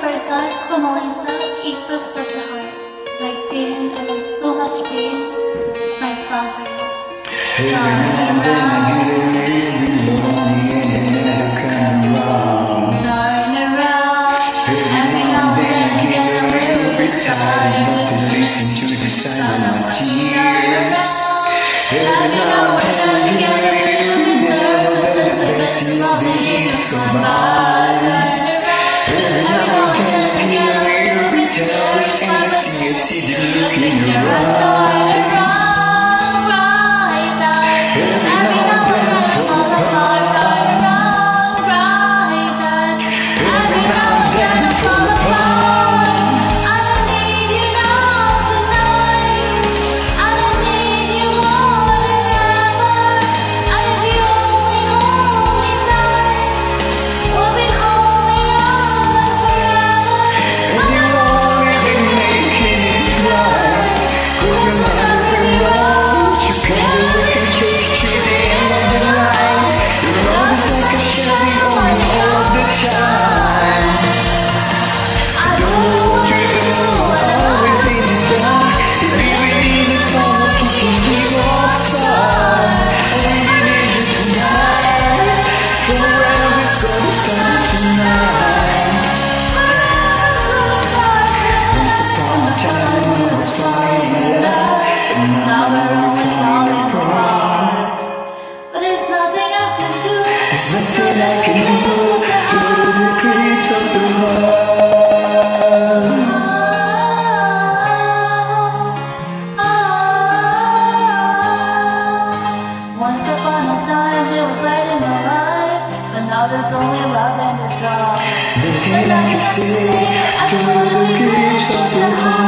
first love, who Melissa equals such the heart. My pain, I mean so much pain, my suffering. Hey, look in your eyes. now there's only love in it all. Looking you, through the leaves of the heart.